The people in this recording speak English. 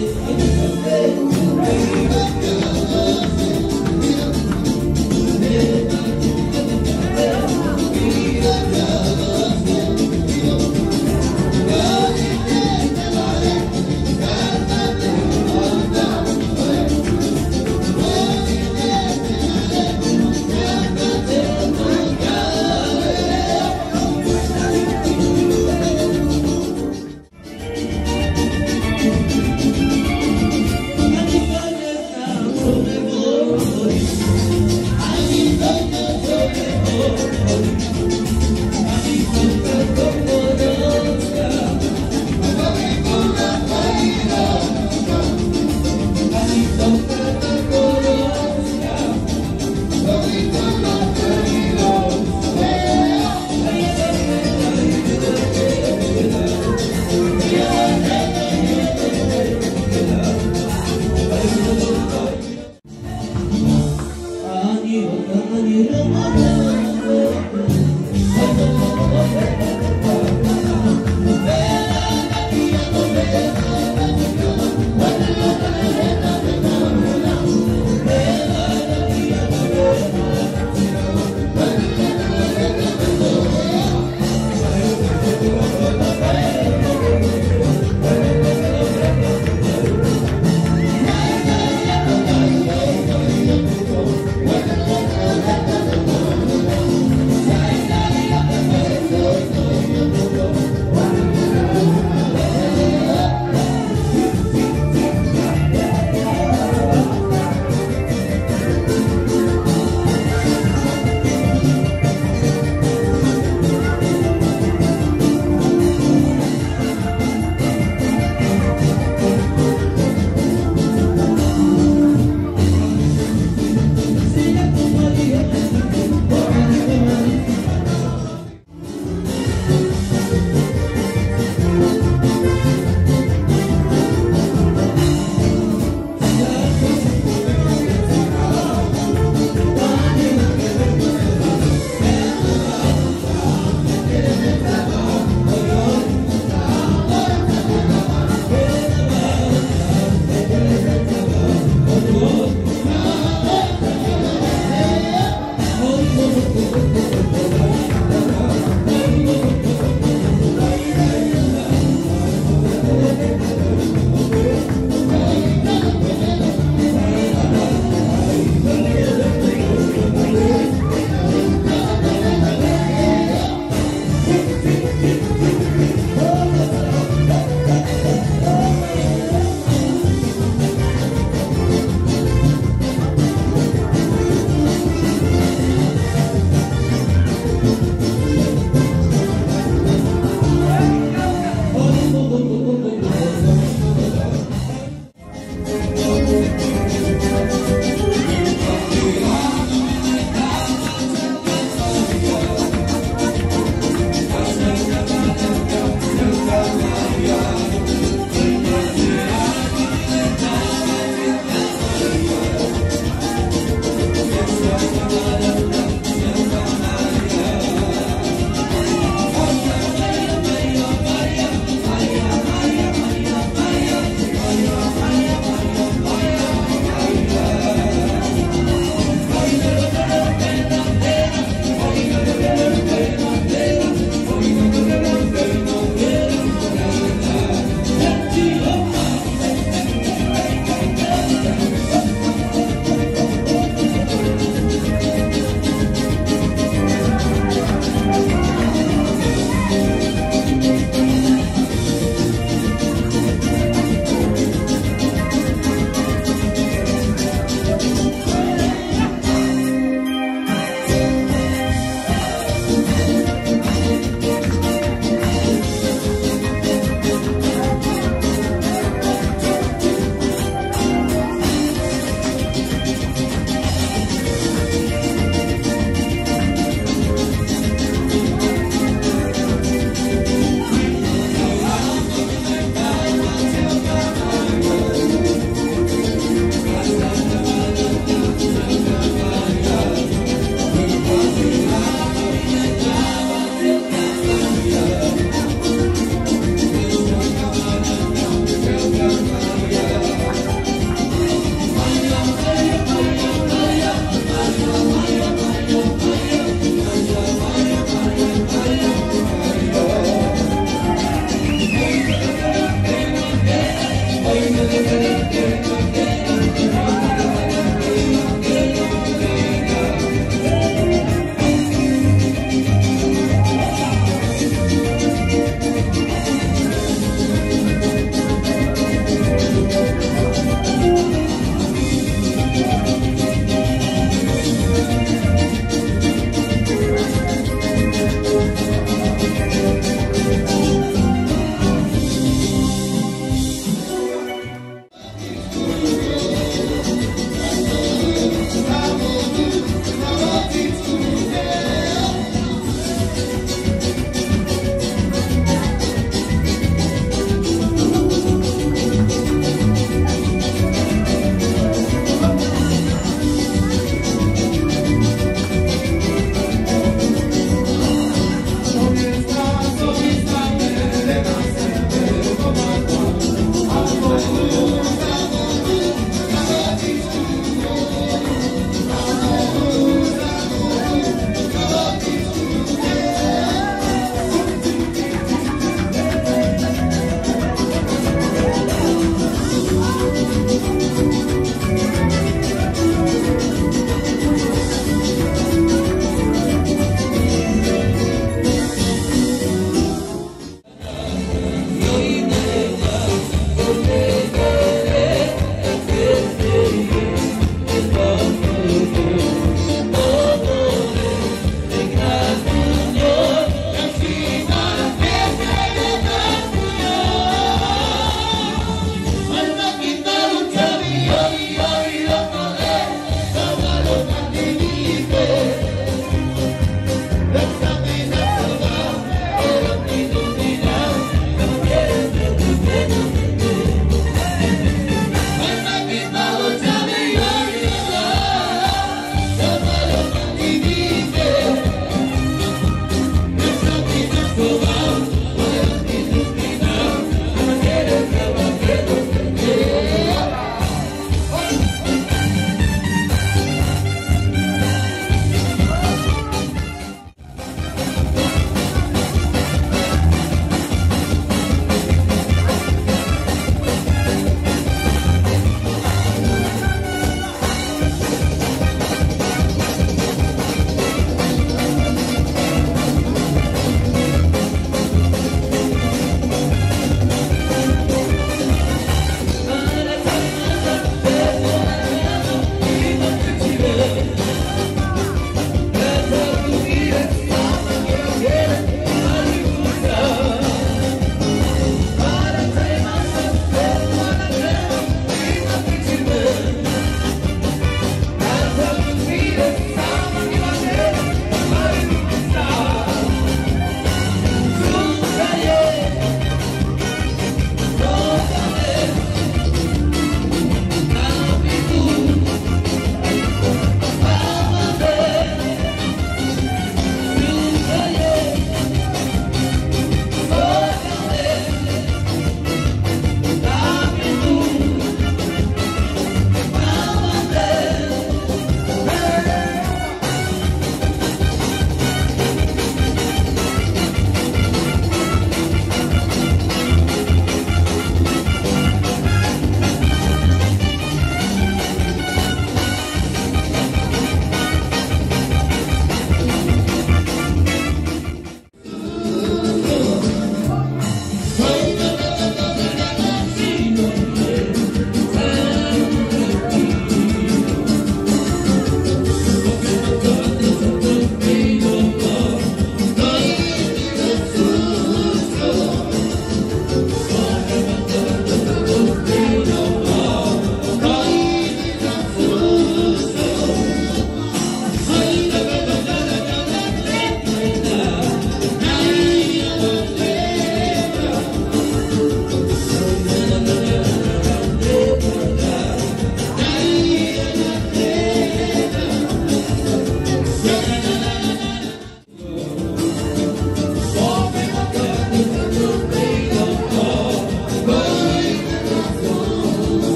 You.